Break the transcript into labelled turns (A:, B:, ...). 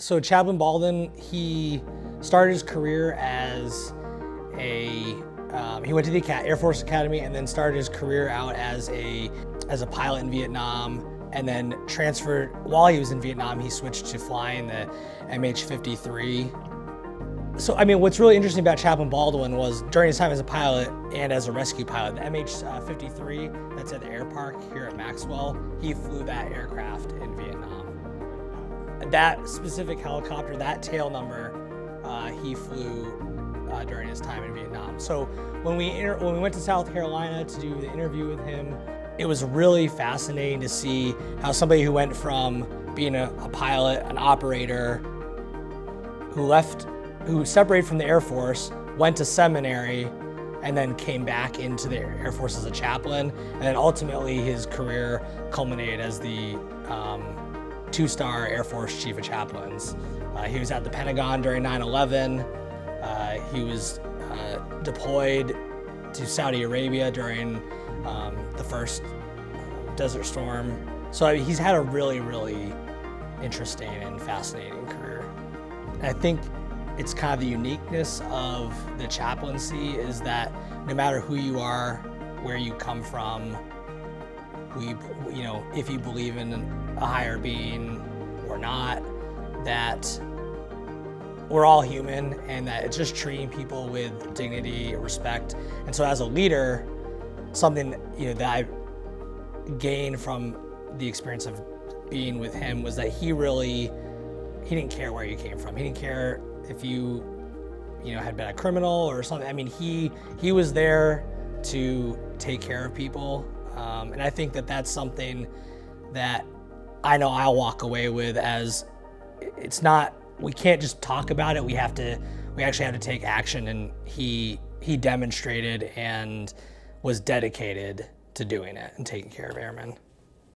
A: So Chaplain Baldwin, he started his career as a um, he went to the Air Force Academy and then started his career out as a as a pilot in Vietnam and then transferred while he was in Vietnam he switched to flying the MH-53 so I mean what's really interesting about Chaplain Baldwin was during his time as a pilot and as a rescue pilot the MH-53 that's at the air park here at Maxwell he flew that aircraft in Vietnam that specific helicopter, that tail number, uh, he flew uh, during his time in Vietnam. So when we when we went to South Carolina to do the interview with him, it was really fascinating to see how somebody who went from being a, a pilot, an operator, who left, who separated from the Air Force, went to seminary, and then came back into the Air Force as a chaplain, and then ultimately his career culminated as the um, two-star Air Force Chief of Chaplains. Uh, he was at the Pentagon during 9-11. Uh, he was uh, deployed to Saudi Arabia during um, the first Desert Storm. So I mean, he's had a really, really interesting and fascinating career. I think it's kind of the uniqueness of the chaplaincy is that no matter who you are, where you come from, you, you know, if you believe in a higher being or not, that we're all human and that it's just treating people with dignity, respect. And so as a leader, something you know that I gained from the experience of being with him was that he really he didn't care where you came from. He didn't care if you you know had been a criminal or something. I mean, he he was there to take care of people um, and I think that that's something that I know I'll walk away with as it's not, we can't just talk about it. We have to, we actually have to take action. And he, he demonstrated and was dedicated to doing it and taking care of airmen.